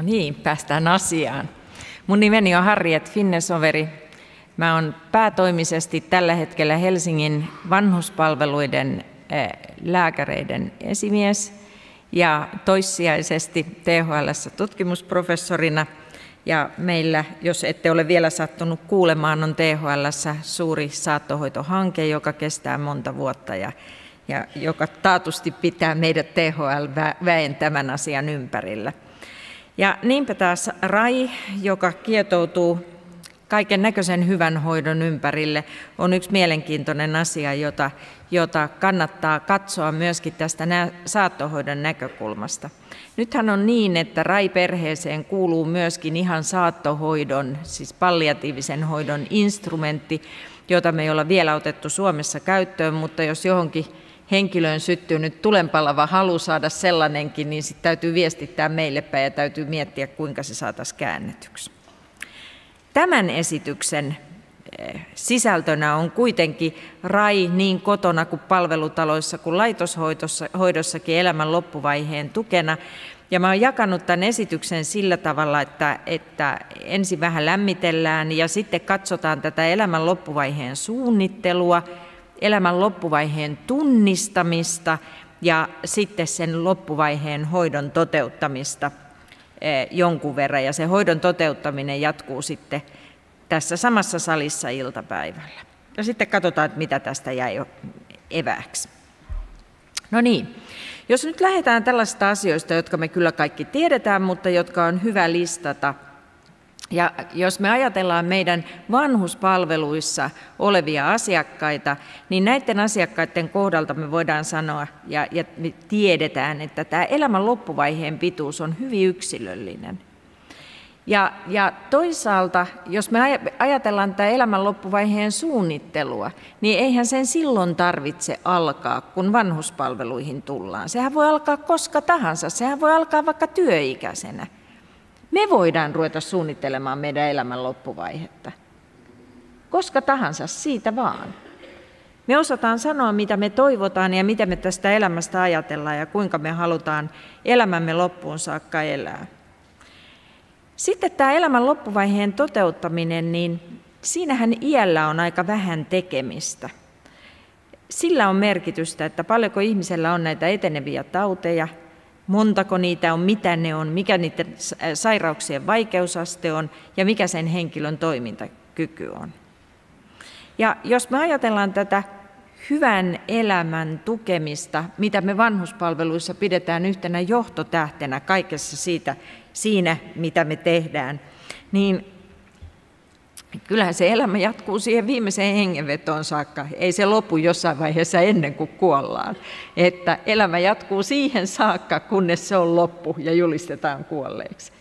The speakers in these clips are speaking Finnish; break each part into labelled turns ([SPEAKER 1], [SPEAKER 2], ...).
[SPEAKER 1] No niin, päästään asiaan. Mun nimeni on Harriet Finnesoveri. Mä oon päätoimisesti tällä hetkellä Helsingin vanhuspalveluiden eh, lääkäreiden esimies ja toissijaisesti THL tutkimusprofessorina. Ja meillä, jos ette ole vielä sattunut kuulemaan, on THL suuri saattohoitohanke, joka kestää monta vuotta ja, ja joka taatusti pitää meidät THL-väen tämän asian ympärillä. Ja niinpä taas RAI, joka kietoutuu kaiken näköisen hyvän hoidon ympärille, on yksi mielenkiintoinen asia, jota, jota kannattaa katsoa myöskin tästä saattohoidon näkökulmasta. Nythän on niin, että RAI-perheeseen kuuluu myöskin ihan saattohoidon, siis palliatiivisen hoidon instrumentti, jota me ei olla vielä otettu Suomessa käyttöön, mutta jos johonkin henkilöön syttyy nyt tulenpalava halu saada sellainenkin, niin sitten täytyy viestittää meille päin ja täytyy miettiä, kuinka se saataisiin käännetyksi. Tämän esityksen eh, sisältönä on kuitenkin RAI niin kotona kuin palvelutaloissa kuin laitoshoidossakin elämän loppuvaiheen tukena. Ja mä oon jakanut tämän esityksen sillä tavalla, että, että ensin vähän lämmitellään ja sitten katsotaan tätä elämän loppuvaiheen suunnittelua, elämän loppuvaiheen tunnistamista ja sitten sen loppuvaiheen hoidon toteuttamista eh, jonkun verran. Ja se hoidon toteuttaminen jatkuu sitten tässä samassa salissa iltapäivällä. Ja sitten katsotaan, että mitä tästä jäi evääksi. No niin, jos nyt lähdetään tällaista asioista, jotka me kyllä kaikki tiedetään, mutta jotka on hyvä listata – ja jos me ajatellaan meidän vanhuspalveluissa olevia asiakkaita, niin näiden asiakkaiden kohdalta me voidaan sanoa ja, ja me tiedetään, että tämä elämän loppuvaiheen pituus on hyvin yksilöllinen. Ja, ja toisaalta, jos me ajatellaan tätä elämän loppuvaiheen suunnittelua, niin eihän sen silloin tarvitse alkaa, kun vanhuspalveluihin tullaan. Sehän voi alkaa koska tahansa, sehän voi alkaa vaikka työikäisenä – me voidaan ruveta suunnittelemaan meidän elämän loppuvaihetta. Koska tahansa, siitä vaan. Me osataan sanoa, mitä me toivotaan ja mitä me tästä elämästä ajatellaan ja kuinka me halutaan elämämme loppuun saakka elää. Sitten tämä elämän loppuvaiheen toteuttaminen, niin siinähän iällä on aika vähän tekemistä. Sillä on merkitystä, että paljonko ihmisellä on näitä eteneviä tauteja, montako niitä on, mitä ne on, mikä niiden sairauksien vaikeusaste on ja mikä sen henkilön toimintakyky on. Ja jos me ajatellaan tätä hyvän elämän tukemista, mitä me vanhuspalveluissa pidetään yhtenä johtotähtenä kaikessa siitä, siinä, mitä me tehdään, niin kyllähän se elämä jatkuu siihen viimeiseen hengenvetoon saakka. Ei se lopu jossain vaiheessa ennen kuin kuollaan. Että elämä jatkuu siihen saakka, kunnes se on loppu ja julistetaan kuolleeksi.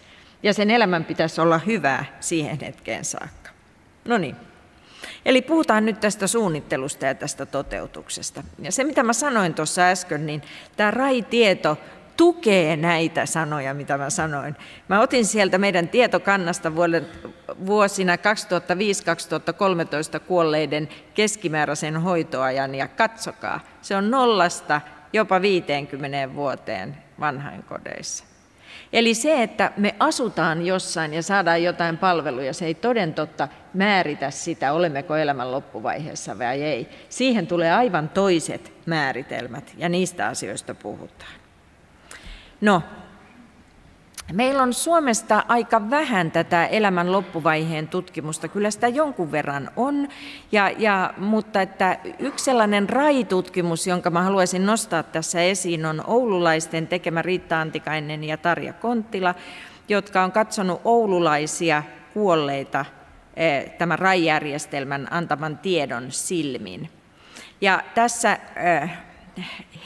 [SPEAKER 1] Ja sen elämän pitäisi olla hyvää siihen hetkeen saakka. No niin. Eli puhutaan nyt tästä suunnittelusta ja tästä toteutuksesta. Ja se, mitä mä sanoin tuossa äsken, niin tämä RAI-tieto tukee näitä sanoja, mitä mä sanoin. Mä otin sieltä meidän tietokannasta vuosina 2005-2013 kuolleiden keskimääräisen hoitoajan ja katsokaa, se on nollasta jopa 50 vuoteen vanhainkodeissa. Eli se, että me asutaan jossain ja saadaan jotain palveluja, se ei toden totta määritä sitä, olemmeko elämän loppuvaiheessa vai ei. Siihen tulee aivan toiset määritelmät ja niistä asioista puhutaan. No, meillä on Suomesta aika vähän tätä elämän loppuvaiheen tutkimusta. Kyllä sitä jonkun verran on, ja, ja, mutta että yksi sellainen RAI-tutkimus, jonka mä haluaisin nostaa tässä esiin, on oululaisten tekemä Riitta Antikainen ja Tarja Konttila, jotka on katsonut oululaisia kuolleita eh, tämän RAI-järjestelmän antaman tiedon silmin. Ja tässä eh,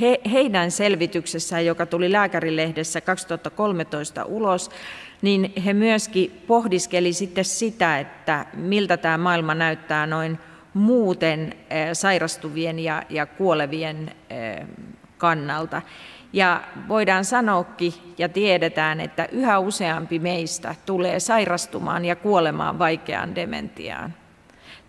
[SPEAKER 1] he, heidän selvityksessään, joka tuli lääkärilehdessä 2013 ulos, niin he myöskin pohdiskeli sitten sitä, että miltä tämä maailma näyttää noin muuten eh, sairastuvien ja, ja kuolevien eh, kannalta. Ja voidaan sanoakin ja tiedetään, että yhä useampi meistä tulee sairastumaan ja kuolemaan vaikeaan dementiaan.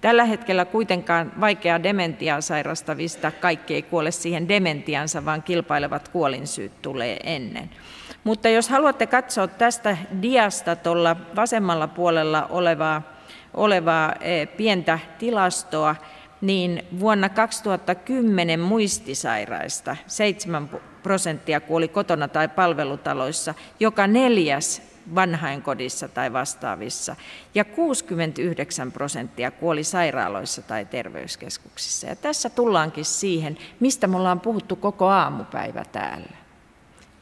[SPEAKER 1] Tällä hetkellä kuitenkaan vaikeaa dementiaa sairastavista kaikki ei kuole siihen dementiansa, vaan kilpailevat kuolinsyyt tulee ennen. Mutta jos haluatte katsoa tästä diasta tuolla vasemmalla puolella olevaa, olevaa e, pientä tilastoa, niin vuonna 2010 muistisairaista 7 prosenttia kuoli kotona tai palvelutaloissa, joka neljäs vanhainkodissa tai vastaavissa, ja 69 prosenttia kuoli sairaaloissa tai terveyskeskuksissa. Ja tässä tullaankin siihen, mistä me ollaan puhuttu koko aamupäivä täällä.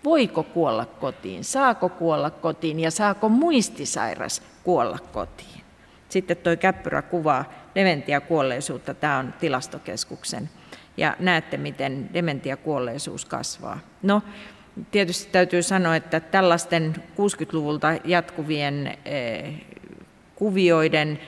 [SPEAKER 1] Voiko kuolla kotiin, saako kuolla kotiin ja saako muistisairas kuolla kotiin? Sitten tuo käppyrä kuvaa dementiakuolleisuutta, tämä on tilastokeskuksen, ja näette, miten dementiakuolleisuus kasvaa. No, tietysti täytyy sanoa, että tällaisten 60-luvulta jatkuvien eh, kuvioiden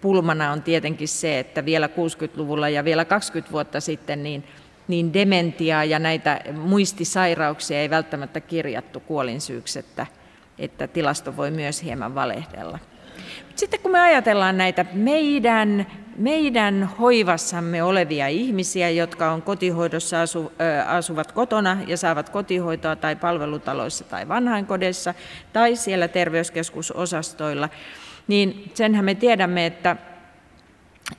[SPEAKER 1] pulmana on tietenkin se, että vielä 60-luvulla ja vielä 20 vuotta sitten niin, niin dementiaa ja näitä muistisairauksia ei välttämättä kirjattu kuolinsyyksi, että, että tilasto voi myös hieman valehdella. Sitten kun me ajatellaan näitä meidän, meidän hoivassamme olevia ihmisiä, jotka on kotihoidossa asu, asuvat kotona ja saavat kotihoitoa tai palvelutaloissa tai vanhainkodeissa tai siellä terveyskeskusosastoilla, niin senhän me tiedämme, että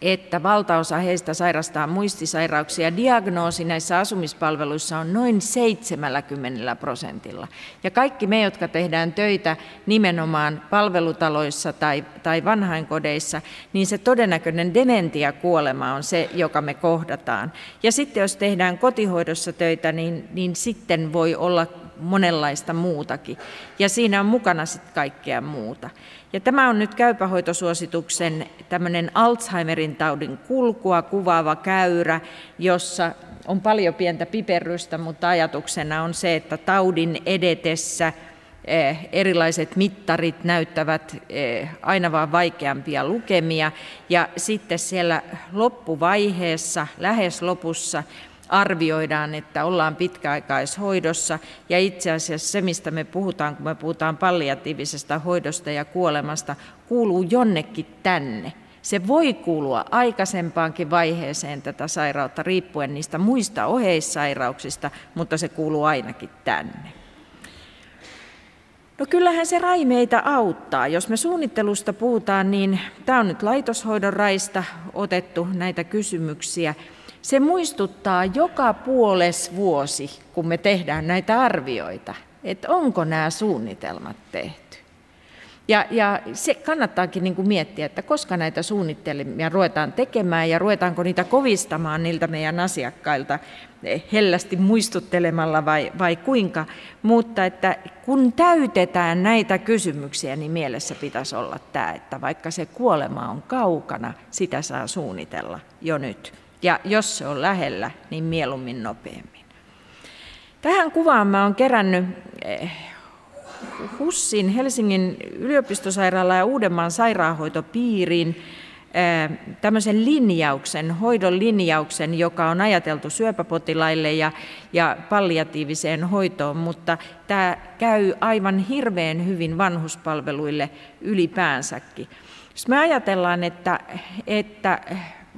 [SPEAKER 1] että valtaosa heistä sairastaa muistisairauksia. Diagnoosi näissä asumispalveluissa on noin 70 prosentilla. Ja kaikki me, jotka tehdään töitä nimenomaan palvelutaloissa tai, tai vanhainkodeissa, niin se todennäköinen dementiakuolema on se, joka me kohdataan. Ja sitten jos tehdään kotihoidossa töitä, niin, niin sitten voi olla monenlaista muutakin. Ja siinä on mukana sitten kaikkea muuta. Ja tämä on nyt käypähoitosuosituksen tämmöinen Alzheimerin taudin kulkua kuvaava käyrä, jossa on paljon pientä piperrystä, mutta ajatuksena on se, että taudin edetessä eh, erilaiset mittarit näyttävät eh, aina vaan vaikeampia lukemia. Ja sitten siellä loppuvaiheessa, lähes lopussa, arvioidaan, että ollaan pitkäaikaishoidossa. Ja itse asiassa se, mistä me puhutaan, kun me puhutaan palliatiivisesta hoidosta ja kuolemasta, kuuluu jonnekin tänne. Se voi kuulua aikaisempaankin vaiheeseen tätä sairautta riippuen niistä muista oheissairauksista, mutta se kuuluu ainakin tänne. No kyllähän se raimeita auttaa. Jos me suunnittelusta puhutaan, niin tämä on nyt laitoshoidon raista otettu näitä kysymyksiä. Se muistuttaa joka puoles vuosi, kun me tehdään näitä arvioita, että onko nämä suunnitelmat tehty. Ja, ja se kannattaakin niin kuin miettiä, että koska näitä suunnitelmia ruvetaan tekemään ja ruvetaanko niitä kovistamaan niiltä meidän asiakkailta hellästi muistuttelemalla vai, vai kuinka. Mutta että kun täytetään näitä kysymyksiä, niin mielessä pitäisi olla tämä, että vaikka se kuolema on kaukana, sitä saa suunnitella jo nyt. Ja jos se on lähellä, niin mieluummin nopeammin. Tähän kuvaan mä olen kerännyt eh, HUSSin, Helsingin yliopistosairaala ja Uudenmaan sairaanhoitopiirin eh, tämmöisen linjauksen, hoidon linjauksen, joka on ajateltu syöpäpotilaille ja, ja palliatiiviseen hoitoon, mutta tämä käy aivan hirveän hyvin vanhuspalveluille ylipäänsäkin. Jos me ajatellaan, että, että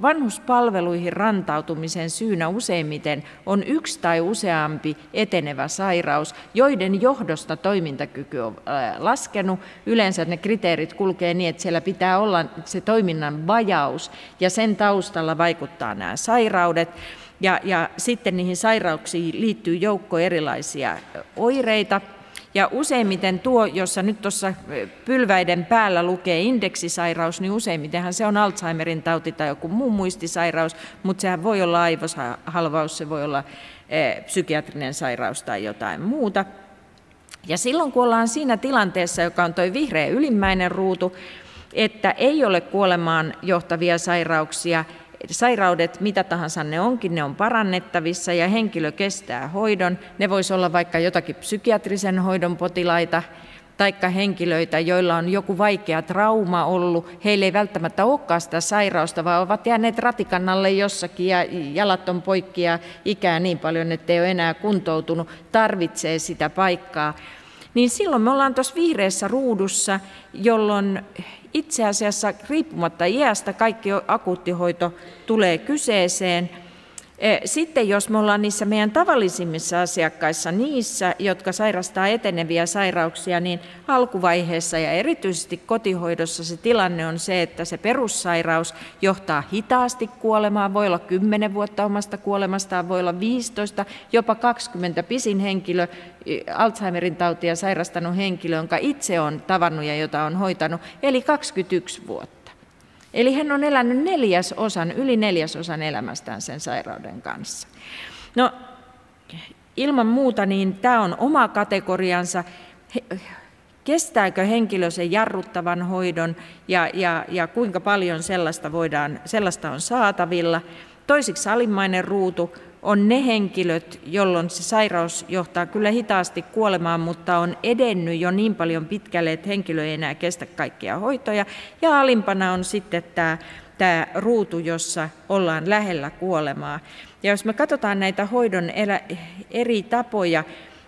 [SPEAKER 1] Vanhuspalveluihin rantautumisen syynä useimmiten on yksi tai useampi etenevä sairaus, joiden johdosta toimintakyky on laskenut. Yleensä ne kriteerit kulkee niin, että siellä pitää olla se toiminnan vajaus ja sen taustalla vaikuttaa nämä sairaudet. Ja, ja sitten niihin sairauksiin liittyy joukko erilaisia oireita, ja useimmiten tuo, jossa nyt tuossa pylväiden päällä lukee indeksisairaus, niin useimmitenhan se on Alzheimerin tauti tai joku muu muistisairaus, mutta sehän voi olla aivoshalvaus, se voi olla psykiatrinen sairaus tai jotain muuta. Ja silloin kun ollaan siinä tilanteessa, joka on tuo vihreä ylimmäinen ruutu, että ei ole kuolemaan johtavia sairauksia, sairaudet, mitä tahansa ne onkin, ne on parannettavissa ja henkilö kestää hoidon. Ne voisi olla vaikka jotakin psykiatrisen hoidon potilaita, taikka henkilöitä, joilla on joku vaikea trauma ollut. Heillä ei välttämättä olekaan sitä sairausta, vaan ovat jääneet ratikannalle jossakin ja jalat on poikki ja ikää niin paljon, että ei ole enää kuntoutunut, tarvitsee sitä paikkaa. Niin silloin me ollaan tuossa vihreässä ruudussa, jolloin itse asiassa riippumatta iästä kaikki akuuttihoito tulee kyseeseen. E, sitten jos me ollaan niissä meidän tavallisimmissa asiakkaissa, niissä, jotka sairastaa eteneviä sairauksia, niin alkuvaiheessa ja erityisesti kotihoidossa se tilanne on se, että se perussairaus johtaa hitaasti kuolemaan, voi olla 10 vuotta omasta kuolemastaan, voi olla 15, jopa 20 pisin henkilö, Alzheimerin tautia sairastanut henkilö, jonka itse on tavannut ja jota on hoitanut, eli 21 vuotta. Eli hän on elänyt neljäsosan, yli neljäsosan elämästään sen sairauden kanssa. No, ilman muuta niin tämä on oma kategoriansa. Kestääkö henkilö sen jarruttavan hoidon ja, ja, ja kuinka paljon sellaista, voidaan, sellaista on saatavilla. Toisiksi alimmainen ruutu on ne henkilöt, jolloin se sairaus johtaa kyllä hitaasti kuolemaan, mutta on edennyt jo niin paljon pitkälle, että henkilö ei enää kestä kaikkia hoitoja. Ja alimpana on sitten tämä, tämä ruutu, jossa ollaan lähellä kuolemaa. Ja jos me katsotaan näitä hoidon eri tapoja,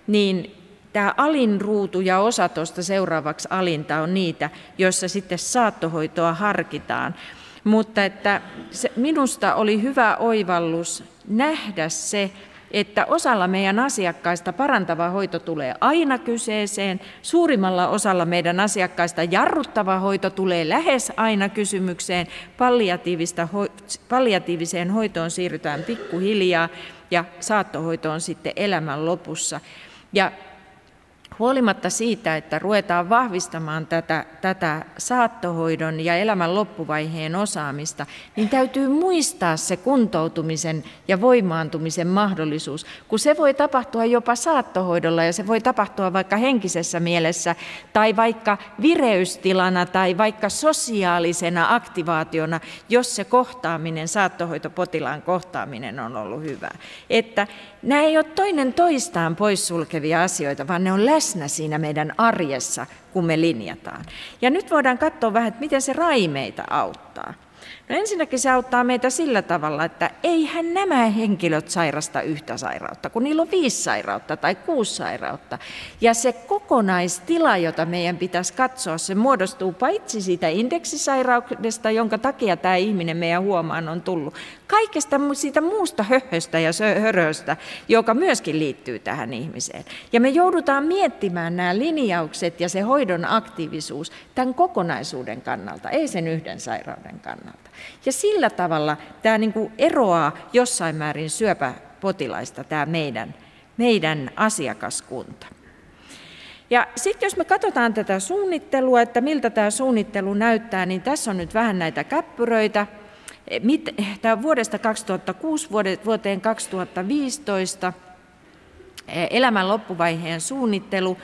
[SPEAKER 1] niin tämä alin ruutu ja osa tuosta seuraavaksi alinta on niitä, joissa sitten saattohoitoa harkitaan. Mutta että se, minusta oli hyvä oivallus nähdä se, että osalla meidän asiakkaista parantava hoito tulee aina kyseeseen, suurimmalla osalla meidän asiakkaista jarruttava hoito tulee lähes aina kysymykseen, Palliatiivista palliatiiviseen hoitoon siirrytään pikkuhiljaa ja saattohoito on sitten elämän lopussa. Ja Huolimatta siitä, että ruvetaan vahvistamaan tätä, tätä saattohoidon ja elämän loppuvaiheen osaamista, niin täytyy muistaa se kuntoutumisen ja voimaantumisen mahdollisuus, kun se voi tapahtua jopa saattohoidolla ja se voi tapahtua vaikka henkisessä mielessä tai vaikka vireystilana tai vaikka sosiaalisena aktivaationa, jos se kohtaaminen, saattohoitopotilaan kohtaaminen on ollut hyvä. Että nämä ei ole toinen toistaan poissulkevia asioita, vaan ne on läsnä siinä meidän arjessa, kun me linjataan. Ja nyt voidaan katsoa vähän, että miten se raimeita auttaa. No ensinnäkin se auttaa meitä sillä tavalla, että eihän nämä henkilöt sairasta yhtä sairautta, kun niillä on viisi sairautta tai kuusi sairautta. Ja se kokonaistila, jota meidän pitäisi katsoa, se muodostuu paitsi siitä indeksisairaudesta, jonka takia tämä ihminen meidän huomaan on tullut, kaikesta siitä muusta höhöstä ja höröstä, joka myöskin liittyy tähän ihmiseen. Ja me joudutaan miettimään nämä linjaukset ja se hoidon aktiivisuus tämän kokonaisuuden kannalta, ei sen yhden sairauden kannalta. Ja sillä tavalla tämä niin kuin eroaa jossain määrin syöpäpotilaista tämä meidän, meidän asiakaskunta. Ja sitten jos me katsotaan tätä suunnittelua, että miltä tämä suunnittelu näyttää, niin tässä on nyt vähän näitä käppyröitä. Tämä on vuodesta 2006 vuoteen 2015 elämän loppuvaiheen suunnittelu.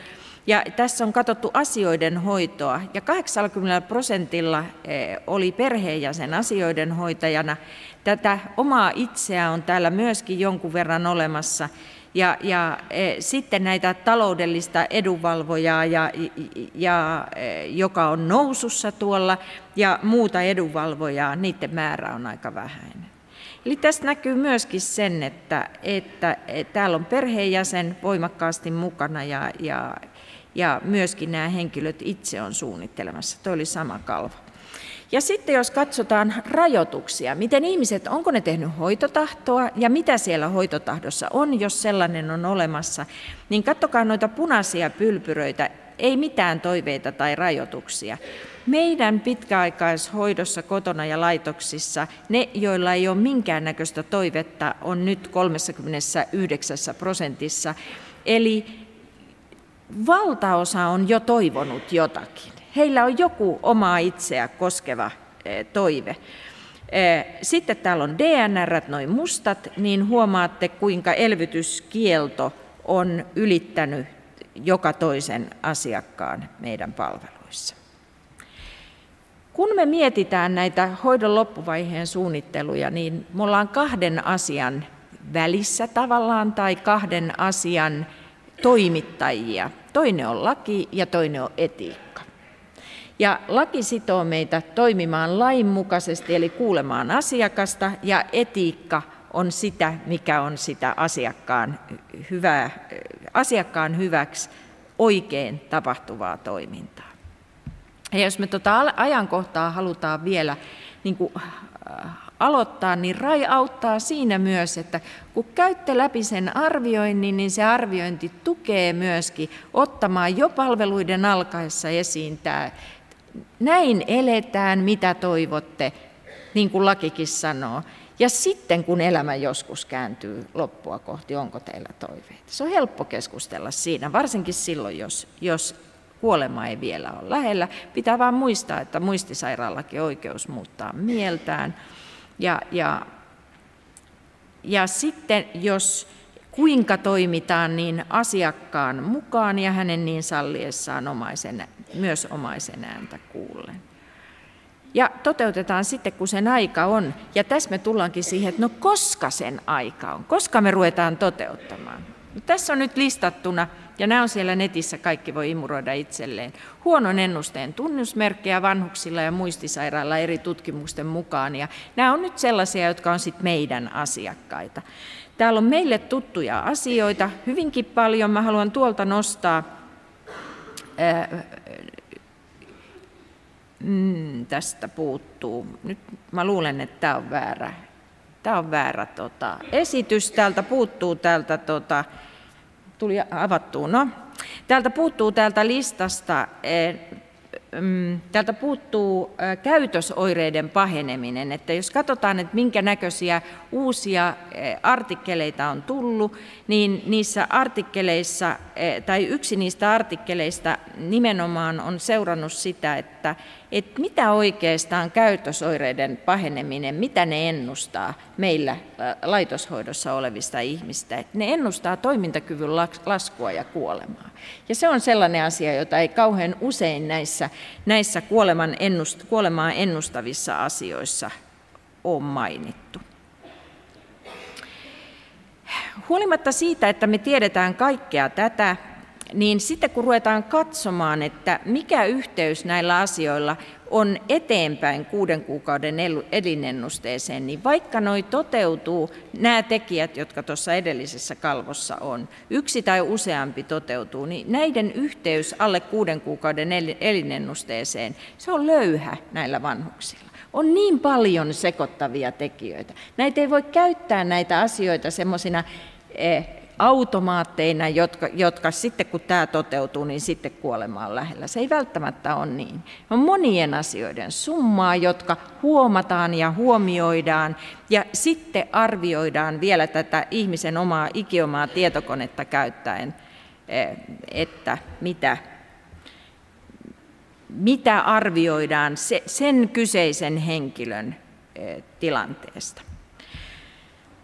[SPEAKER 1] Ja tässä on katsottu asioiden hoitoa ja 80 prosentilla eh, oli perheenjäsen asioiden hoitajana. Tätä omaa itseä on täällä myöskin jonkun verran olemassa. Ja, ja e, sitten näitä taloudellista edunvalvojaa, ja, ja, e, joka on nousussa tuolla, ja muuta edunvalvojaa, niiden määrä on aika vähäinen. Eli tässä näkyy myöskin sen, että, että, täällä on perheenjäsen voimakkaasti mukana ja, ja, ja myöskin nämä henkilöt itse on suunnittelemassa. Tuo oli sama kalvo. Ja sitten jos katsotaan rajoituksia, miten ihmiset, onko ne tehnyt hoitotahtoa ja mitä siellä hoitotahdossa on, jos sellainen on olemassa, niin katsokaa noita punaisia pylpyröitä, ei mitään toiveita tai rajoituksia. Meidän pitkäaikaishoidossa kotona ja laitoksissa, ne joilla ei ole minkäännäköistä toivetta, on nyt 39 prosentissa. Eli valtaosa on jo toivonut jotakin. Heillä on joku omaa itseä koskeva eh, toive. Eh, sitten täällä on DNR, noin mustat, niin huomaatte kuinka elvytyskielto on ylittänyt joka toisen asiakkaan meidän palveluissa. Kun me mietitään näitä hoidon loppuvaiheen suunnitteluja, niin me ollaan kahden asian välissä tavallaan tai kahden asian toimittajia. Toinen on laki ja toinen on etiikka. Ja laki sitoo meitä toimimaan lainmukaisesti, eli kuulemaan asiakasta, ja etiikka on sitä, mikä on sitä asiakkaan, hyvää, asiakkaan hyväksi oikein tapahtuvaa toimintaa. Ja jos me tuota ajankohtaa halutaan vielä niin kuin, äh, aloittaa, niin RAI auttaa siinä myös, että kun käytte läpi sen arvioinnin, niin se arviointi tukee myöskin ottamaan jo palveluiden alkaessa esiin tämä, näin eletään, mitä toivotte, niin kuin lakikin sanoo. Ja sitten kun elämä joskus kääntyy loppua kohti, onko teillä toiveita? Se on helppo keskustella siinä, varsinkin silloin, jos, jos kuolema ei vielä ole lähellä. Pitää vain muistaa, että muistisairaallakin oikeus muuttaa mieltään. Ja, ja, ja sitten jos kuinka toimitaan niin asiakkaan mukaan ja hänen niin salliessaan omaisen, myös omaisen ääntä kuullen. Ja toteutetaan sitten, kun sen aika on. Ja tässä me tullaankin siihen, että no koska sen aika on, koska me ruvetaan toteuttamaan. Tässä on nyt listattuna, ja nämä on siellä netissä, kaikki voi imuroida itselleen. Huonon ennusteen tunnusmerkkejä vanhuksilla ja muistisairailla eri tutkimusten mukaan. Ja nämä on nyt sellaisia, jotka on sitten meidän asiakkaita. Täällä on meille tuttuja asioita hyvinkin paljon. Mä haluan tuolta nostaa mm, tästä puuttuu. Nyt mä luulen, että tämä on väärä, tämä on väärä tota, esitys. Täältä puuttuu täältä, tota, tuli avattua, no. Täältä puuttuu täältä listasta eh, Mm, täältä puuttuu käytösoireiden paheneminen, että jos katsotaan, että minkä näköisiä uusia artikkeleita on tullut, niin niissä artikkeleissa, tai yksi niistä artikkeleista nimenomaan on seurannut sitä, että, että mitä oikeastaan käytösoireiden paheneminen, mitä ne ennustaa meillä laitoshoidossa olevista ihmistä. Että ne ennustaa toimintakyvyn laskua ja kuolemaa. Ja se on sellainen asia, jota ei kauhean usein näissä, näissä kuoleman ennust, kuolemaa ennustavissa asioissa ole mainittu. Huolimatta siitä, että me tiedetään kaikkea tätä, niin sitten kun ruvetaan katsomaan, että mikä yhteys näillä asioilla on eteenpäin kuuden kuukauden elinennusteeseen, niin vaikka noi toteutuu, nämä tekijät, jotka tuossa edellisessä kalvossa on, yksi tai useampi toteutuu, niin näiden yhteys alle kuuden kuukauden elinennusteeseen, se on löyhä näillä vanhuksilla. On niin paljon sekoittavia tekijöitä. Näitä ei voi käyttää näitä asioita semmoisina automaatteina, jotka, jotka sitten kun tämä toteutuu, niin sitten kuolema on lähellä. Se ei välttämättä ole niin. On monien asioiden summaa, jotka huomataan ja huomioidaan ja sitten arvioidaan vielä tätä ihmisen omaa ikiomaa tietokonetta käyttäen, eh, että mitä, mitä arvioidaan sen kyseisen henkilön eh, tilanteesta.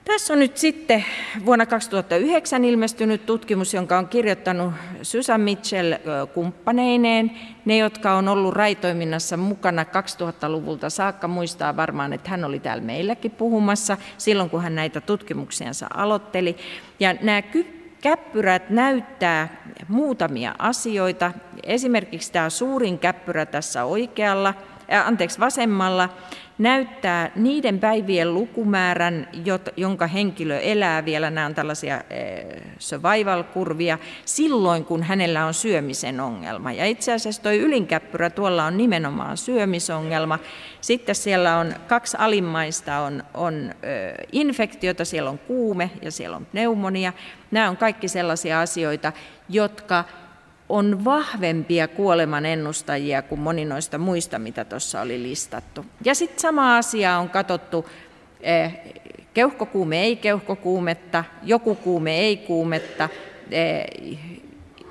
[SPEAKER 1] Tässä on nyt sitten vuonna 2009 ilmestynyt tutkimus, jonka on kirjoittanut Susan Mitchell kumppaneineen. Ne, jotka on ollut raitoiminnassa mukana 2000-luvulta saakka, muistaa varmaan, että hän oli täällä meilläkin puhumassa silloin, kun hän näitä tutkimuksiansa aloitteli. Ja nämä käppyrät näyttää muutamia asioita. Esimerkiksi tämä suurin käppyrä tässä oikealla, äh, anteeksi vasemmalla, näyttää niiden päivien lukumäärän, jonka henkilö elää vielä, nämä on tällaisia eh, survival-kurvia, silloin kun hänellä on syömisen ongelma. Ja itse asiassa tuo ylinkäppyrä tuolla on nimenomaan syömisongelma. Sitten siellä on kaksi alimmaista on, on infektiota, siellä on kuume ja siellä on pneumonia. Nämä on kaikki sellaisia asioita, jotka on vahvempia kuoleman ennustajia kuin moni noista muista, mitä tuossa oli listattu. Ja sitten sama asia on katsottu, eh, keuhkokuume ei keuhkokuumetta, joku kuume ei kuumetta, eh,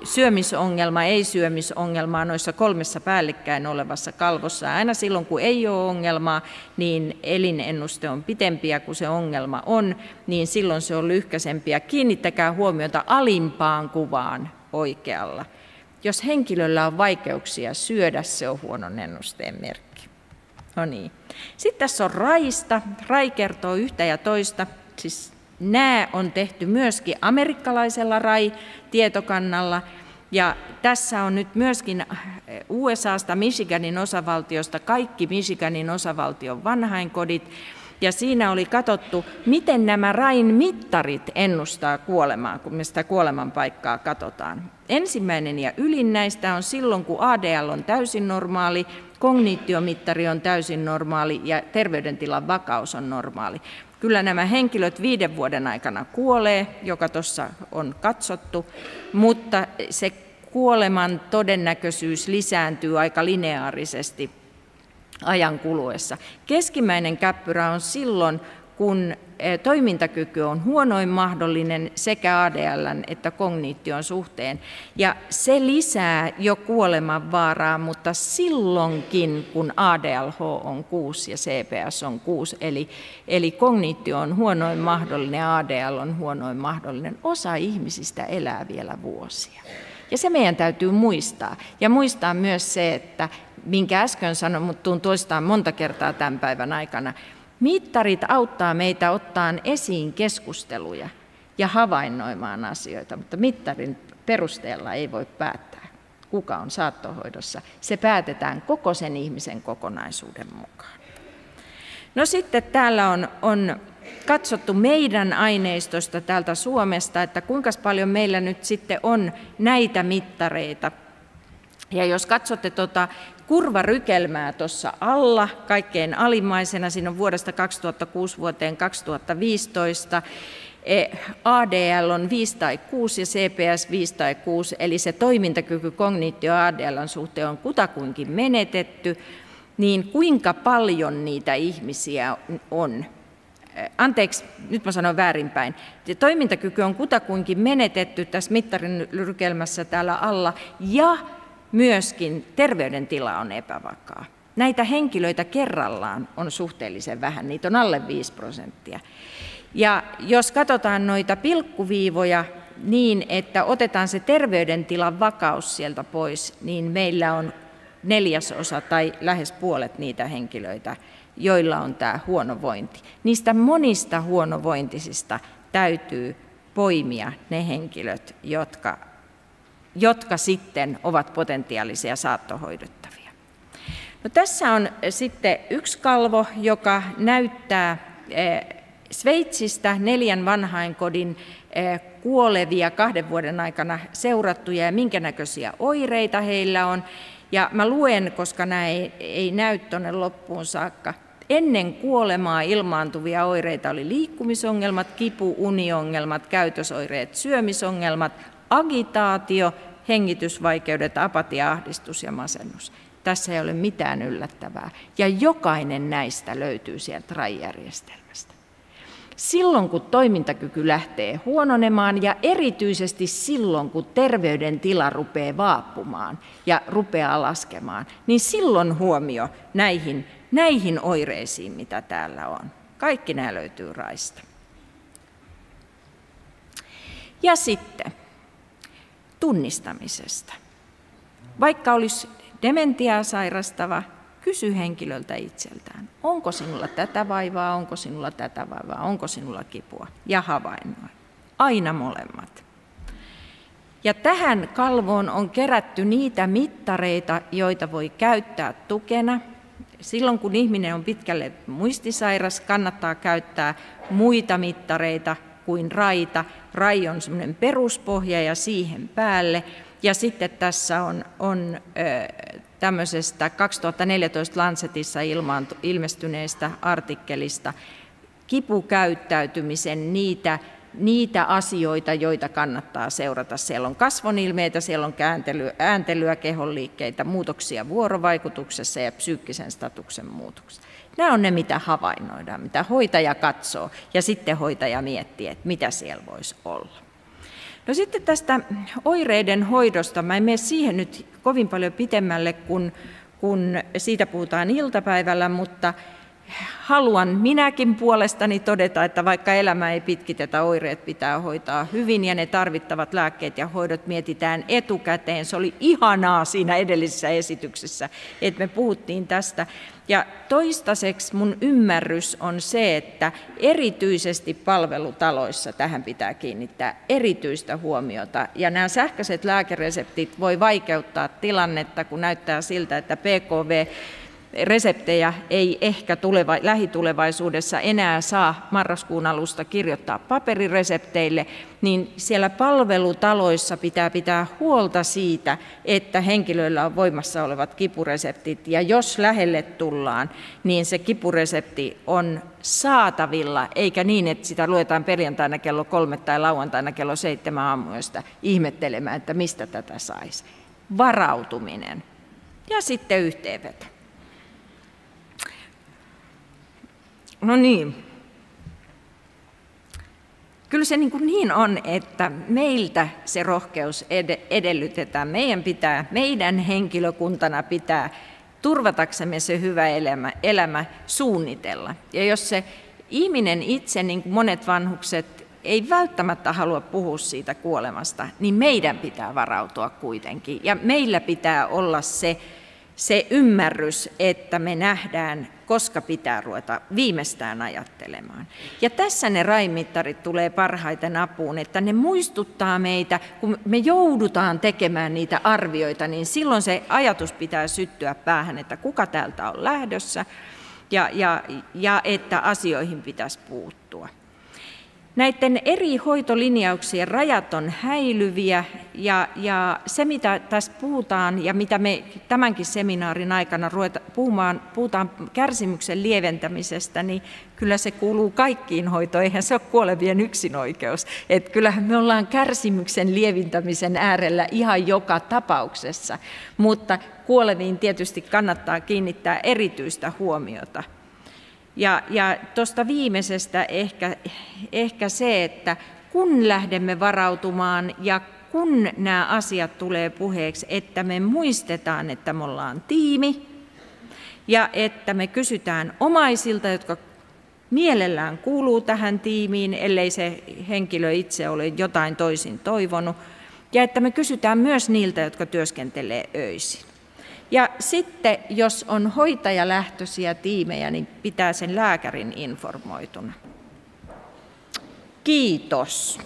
[SPEAKER 1] syömisongelma ei syömisongelmaa noissa kolmessa päällekkäin olevassa kalvossa. Aina silloin, kun ei ole ongelmaa, niin elinennuste on pitempiä kuin se ongelma on, niin silloin se on lyhkäisempiä. Kiinnittäkää huomiota alimpaan kuvaan oikealla. Jos henkilöllä on vaikeuksia syödä, se on huonon ennusteen merkki. No niin. Sitten tässä on raista. Rai kertoo yhtä ja toista. Siis nämä on tehty myöskin amerikkalaisella RAI-tietokannalla. Ja tässä on nyt myöskin USAsta, Michiganin osavaltiosta, kaikki Michiganin osavaltion vanhainkodit. Ja siinä oli katsottu, miten nämä rain mittarit ennustaa kuolemaa, kun me sitä kuoleman paikkaa katsotaan. Ensimmäinen ja ylin näistä on silloin, kun ADL on täysin normaali, kognitiomittari on täysin normaali ja terveydentilan vakaus on normaali. Kyllä nämä henkilöt viiden vuoden aikana kuolee, joka tuossa on katsottu, mutta se kuoleman todennäköisyys lisääntyy aika lineaarisesti ajan kuluessa. Keskimmäinen käppyrä on silloin, kun eh, toimintakyky on huonoin mahdollinen sekä ADL että kognition suhteen. Ja se lisää jo kuoleman vaaraa, mutta silloinkin, kun ADLH on 6 ja CPS on 6, eli, eli kognitio on huonoin mahdollinen ja ADL on huonoin mahdollinen, osa ihmisistä elää vielä vuosia. Ja se meidän täytyy muistaa. Ja muistaa myös se, että minkä äsken sanoin, mutta tuun toistaan monta kertaa tämän päivän aikana. Mittarit auttaa meitä ottaa esiin keskusteluja ja havainnoimaan asioita, mutta mittarin perusteella ei voi päättää, kuka on saattohoidossa. Se päätetään koko sen ihmisen kokonaisuuden mukaan. No sitten täällä on, on katsottu meidän aineistosta täältä Suomesta, että kuinka paljon meillä nyt sitten on näitä mittareita. Ja jos katsotte tuota kurvarykelmää tuossa alla, kaikkein alimmaisena, siinä on vuodesta 2006 vuoteen 2015, e, ADL on 5 tai 6 ja CPS 5 tai 6, eli se toimintakyky kognitio ADLn suhteen on kutakuinkin menetetty, niin kuinka paljon niitä ihmisiä on? E, anteeksi, nyt mä sanon väärinpäin. Toimintakyky on kutakuinkin menetetty tässä mittarin rykelmässä täällä alla, ja myöskin terveydentila on epävakaa. Näitä henkilöitä kerrallaan on suhteellisen vähän, niitä on alle 5 prosenttia. Ja jos katsotaan noita pilkkuviivoja niin, että otetaan se terveydentilan vakaus sieltä pois, niin meillä on neljäsosa tai lähes puolet niitä henkilöitä, joilla on tämä huonovointi. Niistä monista huonovointisista täytyy poimia ne henkilöt, jotka jotka sitten ovat potentiaalisia saattohoidettavia. No, tässä on sitten yksi kalvo, joka näyttää eh, Sveitsistä neljän vanhainkodin eh, kuolevia kahden vuoden aikana seurattuja ja minkä näköisiä oireita heillä on. Ja mä luen, koska nämä ei, ei näy tuonne loppuun saakka. Ennen kuolemaa ilmaantuvia oireita oli liikkumisongelmat, kipu, uniongelmat, käytösoireet, syömisongelmat, agitaatio, hengitysvaikeudet, apatia, ahdistus ja masennus. Tässä ei ole mitään yllättävää. Ja jokainen näistä löytyy sieltä RAI-järjestelmästä. Silloin kun toimintakyky lähtee huononemaan ja erityisesti silloin kun terveydentila rupeaa vaappumaan ja rupeaa laskemaan, niin silloin huomio näihin, näihin oireisiin, mitä täällä on. Kaikki nämä löytyy raista. Ja sitten tunnistamisesta. Vaikka olisi dementiaa sairastava, kysy henkilöltä itseltään, onko sinulla tätä vaivaa, onko sinulla tätä vaivaa, onko sinulla kipua, ja havainnoi. Aina molemmat. Ja tähän kalvoon on kerätty niitä mittareita, joita voi käyttää tukena. Silloin kun ihminen on pitkälle muistisairas, kannattaa käyttää muita mittareita, kuin raita. Rai on semmoinen peruspohja ja siihen päälle. Ja sitten tässä on, on tämmöisestä 2014 Lancetissa ilmestyneestä artikkelista kipukäyttäytymisen niitä, niitä asioita, joita kannattaa seurata. Siellä on kasvonilmeitä, siellä on kääntely, ääntelyä, kehonliikkeitä, muutoksia vuorovaikutuksessa ja psyykkisen statuksen muutoksia. Nämä on ne, mitä havainnoidaan, mitä hoitaja katsoo ja sitten hoitaja miettii, että mitä siellä voisi olla. No sitten tästä oireiden hoidosta, mä en mene siihen nyt kovin paljon pitemmälle, kun, kun siitä puhutaan iltapäivällä, mutta haluan minäkin puolestani todeta, että vaikka elämä ei pitkitetä, oireet pitää hoitaa hyvin ja ne tarvittavat lääkkeet ja hoidot mietitään etukäteen. Se oli ihanaa siinä edellisessä esityksessä, että me puhuttiin tästä. Ja toistaiseksi mun ymmärrys on se, että erityisesti palvelutaloissa tähän pitää kiinnittää erityistä huomiota. Ja nämä sähköiset lääkereseptit voi vaikeuttaa tilannetta, kun näyttää siltä, että PKV reseptejä ei ehkä tuleva, lähitulevaisuudessa enää saa marraskuun alusta kirjoittaa paperiresepteille, niin siellä palvelutaloissa pitää pitää huolta siitä, että henkilöillä on voimassa olevat kipureseptit. Ja jos lähelle tullaan, niin se kipuresepti on saatavilla, eikä niin, että sitä luetaan perjantaina kello kolme tai lauantaina kello seitsemän aamuista ihmettelemään, että mistä tätä saisi. Varautuminen. Ja sitten yhteenveto. No niin. Kyllä se niin, kuin niin on, että meiltä se rohkeus edellytetään. Meidän pitää, meidän henkilökuntana pitää turvataksemme se hyvä elämä, elämä suunnitella. Ja jos se ihminen itse, niin kuin monet vanhukset, ei välttämättä halua puhua siitä kuolemasta, niin meidän pitää varautua kuitenkin. Ja meillä pitää olla se, se ymmärrys, että me nähdään koska pitää ruveta viimeistään ajattelemaan. Ja tässä ne raimittarit tulee parhaiten apuun, että ne muistuttaa meitä, kun me joudutaan tekemään niitä arvioita, niin silloin se ajatus pitää syttyä päähän, että kuka täältä on lähdössä ja, ja, ja että asioihin pitäisi puuttua. Näiden eri hoitolinjauksien rajat on häilyviä ja, ja se, mitä tässä puhutaan ja mitä me tämänkin seminaarin aikana ruveta, puhumaan, puhutaan kärsimyksen lieventämisestä, niin kyllä se kuuluu kaikkiin hoitoihin, eihän se ole kuolevien yksinoikeus. Että kyllä me ollaan kärsimyksen lievintämisen äärellä ihan joka tapauksessa, mutta kuoleviin tietysti kannattaa kiinnittää erityistä huomiota. Ja, ja tuosta viimeisestä ehkä, ehkä se, että kun lähdemme varautumaan ja kun nämä asiat tulee puheeksi, että me muistetaan, että me ollaan tiimi ja että me kysytään omaisilta, jotka mielellään kuuluu tähän tiimiin, ellei se henkilö itse ole jotain toisin toivonut, ja että me kysytään myös niiltä, jotka työskentelee öisin. Ja sitten, jos on hoitajalähtöisiä tiimejä, niin pitää sen lääkärin informoituna. Kiitos.